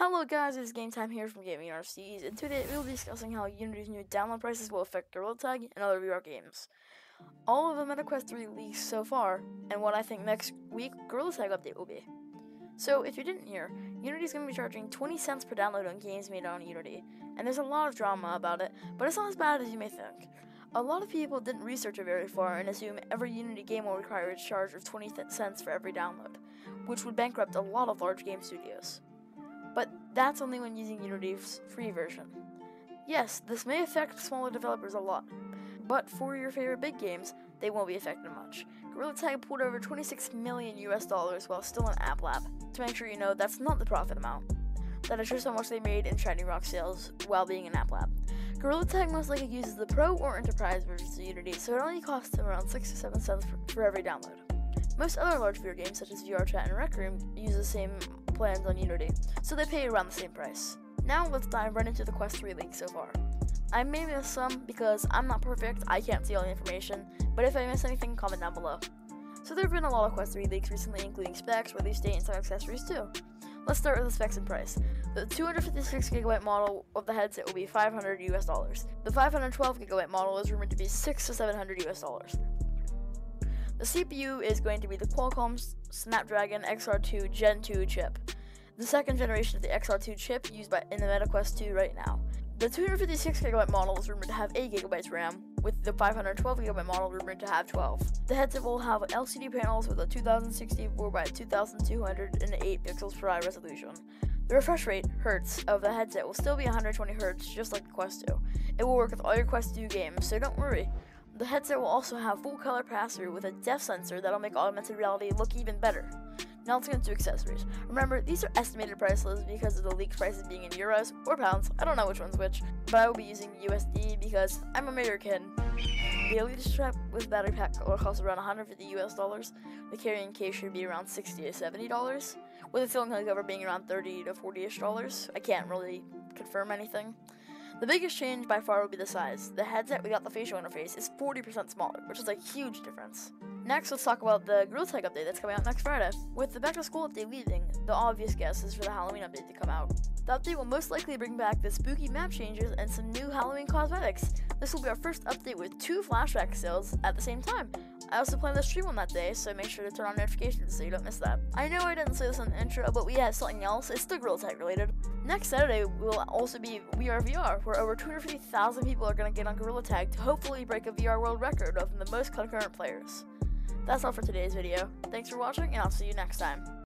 Hello guys, it's Game Time here from Gaming RCs, and today we'll be discussing how Unity's new download prices will affect Gorilla Tag and other VR games. All of the MetaQuest 3 leaks so far, and what I think next week Gorilla Tag update will be. So, if you didn't hear, Unity's going to be charging 20 cents per download on games made on Unity, and there's a lot of drama about it, but it's not as bad as you may think. A lot of people didn't research it very far and assume every Unity game will require a charge of 20 cents for every download, which would bankrupt a lot of large game studios that's only when using Unity's free version. Yes, this may affect smaller developers a lot, but for your favorite big games, they won't be affected much. Gorilla Tag pulled over 26 million US dollars while still in App Lab. To make sure you know, that's not the profit amount. That is just how much they made in Shiny Rock sales while being in App Lab. Gorilla Tag most likely uses the Pro or Enterprise versions of Unity, so it only costs them around 6 to 7 cents for, for every download. Most other large VR games, such as VR Chat and Rec Room, use the same plans on Unity, so they pay around the same price. Now let's dive right into the Quest 3 leaks so far. I may miss some because I'm not perfect, I can't see all the information, but if I miss anything, comment down below. So there have been a lot of Quest 3 leaks recently, including specs, release date, and some accessories too. Let's start with the specs and price. The 256 gigabyte model of the headset will be 500 US dollars. The 512 gigabyte model is rumored to be 6 to 700 US dollars. The CPU is going to be the Qualcomm Snapdragon XR2 Gen 2 chip, the second generation of the XR2 chip used by, in the MetaQuest 2 right now. The 256GB model is rumored to have 8GB RAM, with the 512GB model rumored to have 12. The headset will have LCD panels with a 2064 by 2208 pixels per eye resolution. The refresh rate, hertz, of the headset will still be 120 Hz, just like the Quest 2. It will work with all your Quest 2 games, so don't worry. The headset will also have full color pass-through with a depth sensor that'll make augmented reality look even better. Now let's get into accessories. Remember, these are estimated prices because of the leaked prices being in euros or pounds. I don't know which one's which, but I will be using USD because I'm American. The Elite strap with battery pack will cost around 150 US dollars. The carrying case should be around 60 to 70 dollars, with the silicone cover being around 30 to 40ish dollars. I can't really confirm anything. The biggest change by far will be the size. The headset without the facial interface is 40% smaller, which is a huge difference. Next, let's talk about the Gorilla Tag update that's coming out next Friday. With the back to school update leaving, the obvious guess is for the Halloween update to come out. The update will most likely bring back the spooky map changes and some new Halloween cosmetics. This will be our first update with two flashback sales at the same time. I also plan to stream on that day, so make sure to turn on notifications so you don't miss that. I know I didn't say this in the intro, but we have something else. It's the Gorilla Tag related. Next Saturday will also be Are VR, where over 250,000 people are going to get on Gorilla Tag to hopefully break a VR world record of the most concurrent players. That's all for today's video. Thanks for watching, and I'll see you next time.